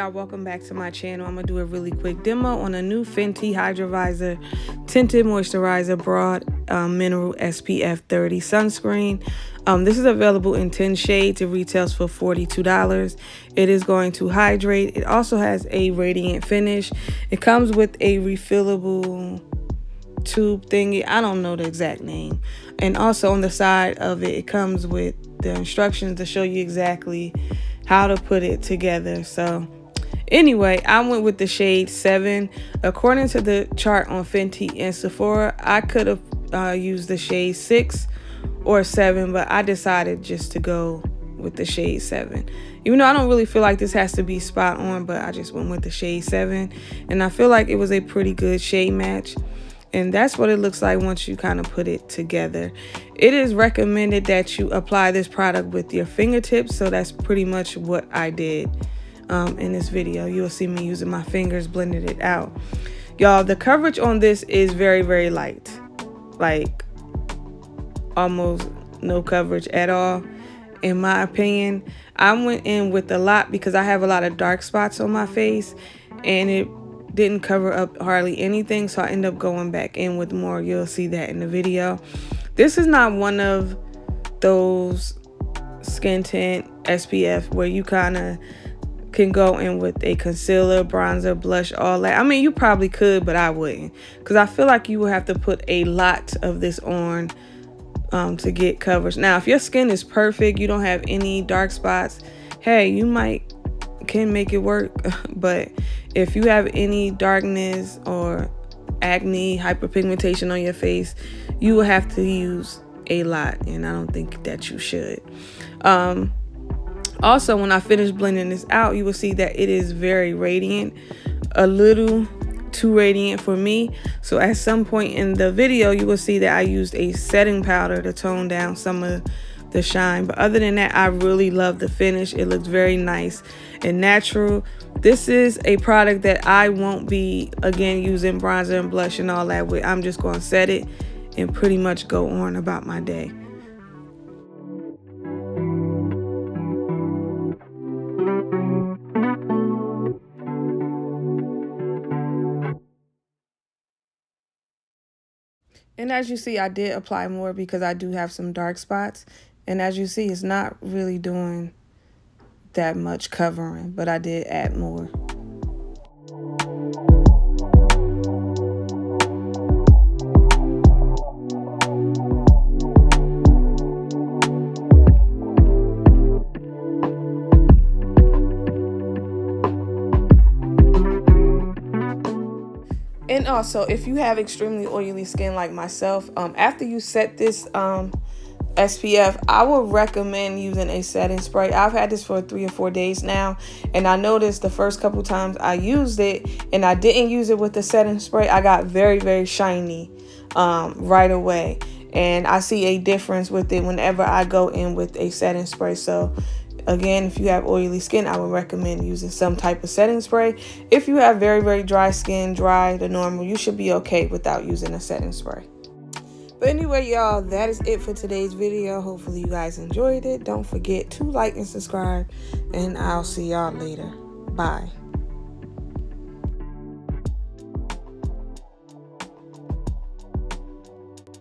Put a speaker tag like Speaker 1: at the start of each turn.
Speaker 1: y'all welcome back to my channel. I'm gonna do a really quick demo on a new fenty Hydra Vizor tinted moisturizer broad um, mineral spf 30 sunscreen. Um, this is available in 10 shades. It retails for $42 it is going to hydrate. It also has a radiant finish. It comes with a refillable tube thingy. I don't know the exact name. And also on the side of it it comes with the instructions to show you exactly how to put it together. So anyway, I went with the shade 7. According to the chart on Fenty and Sephora, I could have uh, used the shade 6 or 7, but I decided just to go with the shade 7. Even though I don't really feel like this has to be spot on, but I just went with the shade 7. And I feel like it was a pretty good shade match. And that's what it looks like once you kind of put it together. It is recommended that you apply this product with your fingertips. So that's pretty much what I did um, in this video. You'll see me using my fingers, blending it out. Y'all, the coverage on this is very, very light. Like almost no coverage at all. In my opinion, I went in with a lot because I have a lot of dark spots on my face and it didn't cover up hardly anything so I end up going back in with more you'll see that in the video this is not one of those skin tint SPF where you kind of can go in with a concealer bronzer blush all that I mean you probably could but I wouldn't because I feel like you would have to put a lot of this on um, to get coverage now if your skin is perfect you don't have any dark spots hey you might can make it work but if you have any darkness or acne, hyperpigmentation on your face, you will have to use a lot. And I don't think that you should. Um, also, when I finish blending this out, you will see that it is very radiant, a little too radiant for me. So at some point in the video, you will see that I used a setting powder to tone down some of the shine. But other than that, I really love the finish. It looks very nice and natural. This is a product that I won't be, again, using bronzer and blush and all that with. I'm just going to set it and pretty much go on about my day. And as you see, I did apply more because I do have some dark spots. And as you see, it's not really doing that much covering, but I did add more. Also, if you have extremely oily skin like myself, um, after you set this um, SPF, I would recommend using a setting spray. I've had this for three or four days now, and I noticed the first couple times I used it and I didn't use it with the setting spray, I got very, very shiny um, right away. And I see a difference with it whenever I go in with a setting spray. So, again, if you have oily skin, I would recommend using some type of setting spray. If you have very, very dry skin, dry, the normal, you should be okay without using a setting spray. But anyway, y'all, that is it for today's video. Hopefully you guys enjoyed it. Don't forget to like and subscribe, and I'll see y'all later. Bye.